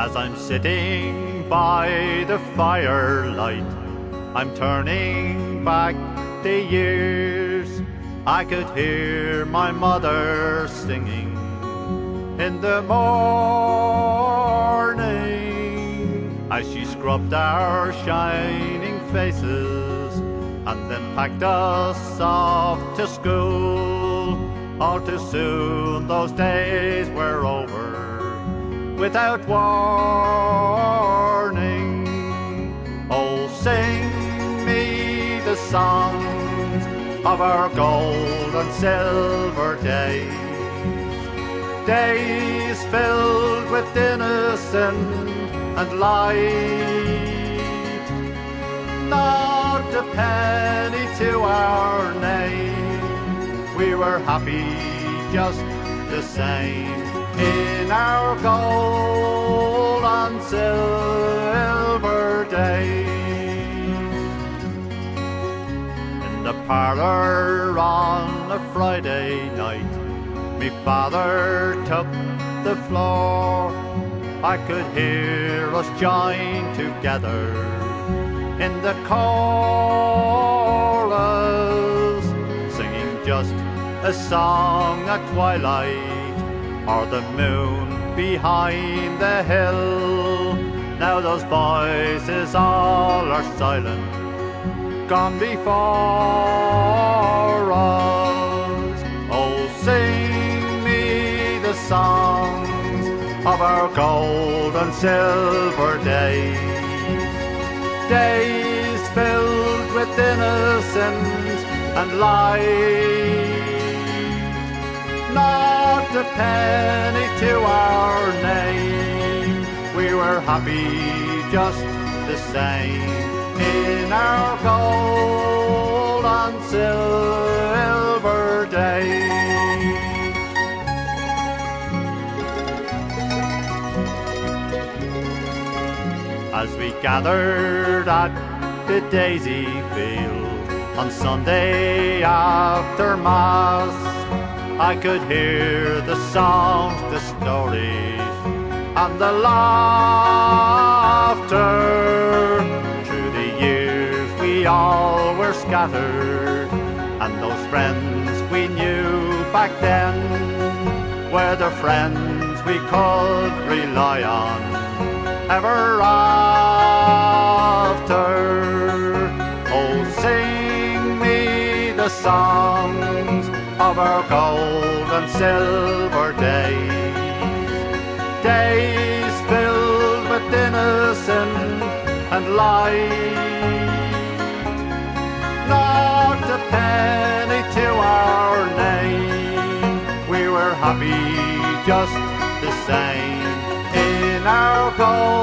As I'm sitting by the firelight, I'm turning back the years. I could hear my mother singing in the morning as she scrubbed our shining faces and then packed us off to school. All too soon those days were over without warning. Oh, sing me the songs of our gold and silver days. Days filled with innocence and light. Not a penny to our name. We were happy just the same in our gold and silver days. In the parlor on a Friday night, me father took the floor. I could hear us join together in the chorus, singing just a song at twilight, or the moon behind the hill. Now those voices all are silent, gone before us. Oh, sing me the songs of our gold and silver days days filled with innocence and light. Not a penny to our name, we were happy just the same in our gold and silver days. as we gathered at the daisy field on Sunday after Mass. I could hear the songs, the stories, and the laughter. Through the years we all were scattered, and those friends we knew back then were the friends we could rely on ever after. Oh, sing me the songs silver days. Days filled with innocence and light. Not a penny to our name. We were happy just the same in our gold